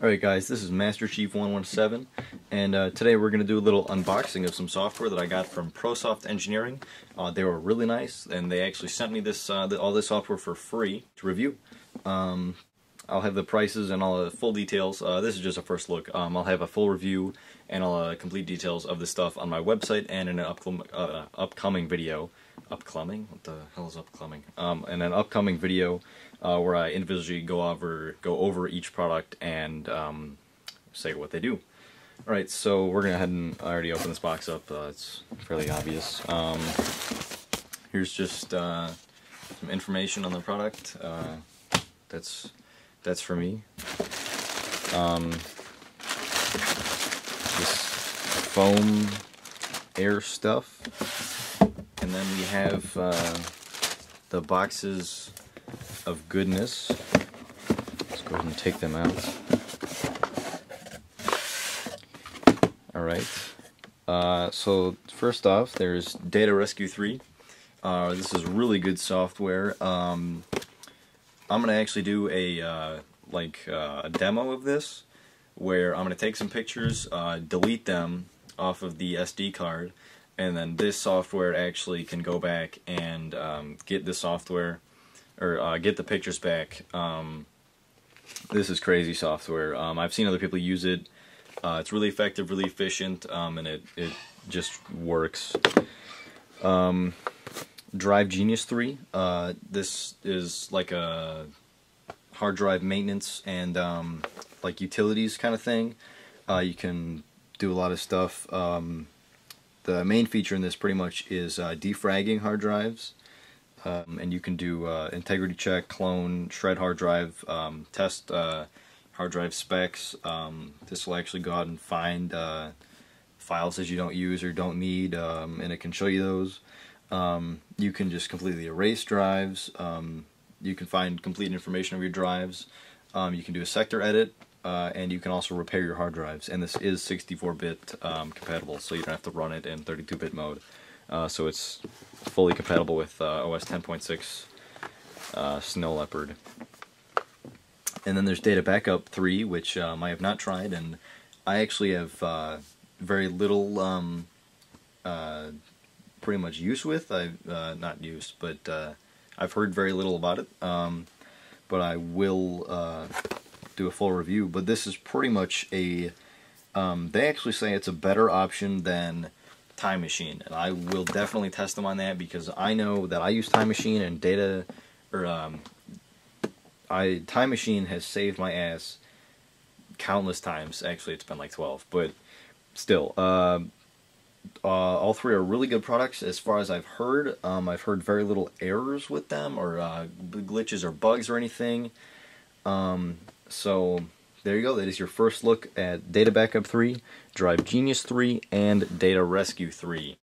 Alright guys, this is Master Chief 117 and uh, today we're going to do a little unboxing of some software that I got from ProSoft Engineering. Uh, they were really nice and they actually sent me this uh, the, all this software for free to review. Um, I'll have the prices and all the full details. Uh, this is just a first look. Um, I'll have a full review and all uh, complete details of the stuff on my website and in an uh, upcoming video. Upcoming? What the hell is upcoming? Um, in an upcoming video uh, where I individually go over go over each product and um, say what they do. All right, so we're gonna head and I already opened this box up. Uh, it's fairly obvious. Um, here's just uh, some information on the product. Uh, that's that's for me. Um, this foam air stuff, then we have uh, the boxes of goodness. Let's go ahead and take them out. Alright. Uh, so, first off, there's Data Rescue 3. Uh, this is really good software. Um, I'm to actually do a, uh, like, uh, a demo of this, where I'm to take some pictures, uh, delete them off of the SD card, and then this software actually can go back and um, get the software or uh, get the pictures back. Um, this is crazy software. Um, I've seen other people use it. Uh, it's really effective, really efficient, um, and it, it just works. Um, drive Genius 3. Uh, this is like a hard drive maintenance and um, like utilities kind of thing. Uh, you can do a lot of stuff. Um, the main feature in this pretty much is uh, defragging hard drives. Um, and you can do uh, integrity check, clone, shred hard drive, um, test uh, hard drive specs. Um, this will actually go out and find uh, files that you don't use or don't need, um, and it can show you those. Um, you can just completely erase drives. Um, you can find complete information of your drives. you can do a sector edit, uh, and you can also repair your hard drives. And this is 64-bit compatible, so you don't have to run it in 32-bit mode. Uh, so it's fully compatible with uh, OS 10.6 uh, Snow Leopard. And then there's Data Backup 3, which um, I have not tried, and I actually have uh, very little um, uh, pretty much use with. I've not used, but I've heard very little about it. Um, but I will do a full review. But this is pretty much a. Um, they actually say it's a better option than Time Machine, and I will definitely test them on that because I know that I use Time Machine and data, or um, I Time Machine has saved my ass countless times. Actually, it's been like twelve, but still, uh, uh, all three are really good products as far as I've heard. Um, I've heard very little errors with them, or uh, glitches or bugs or anything. Um, so there you go. That is your first look at Data Backup 3, Drive Genius 3, and Data Rescue 3.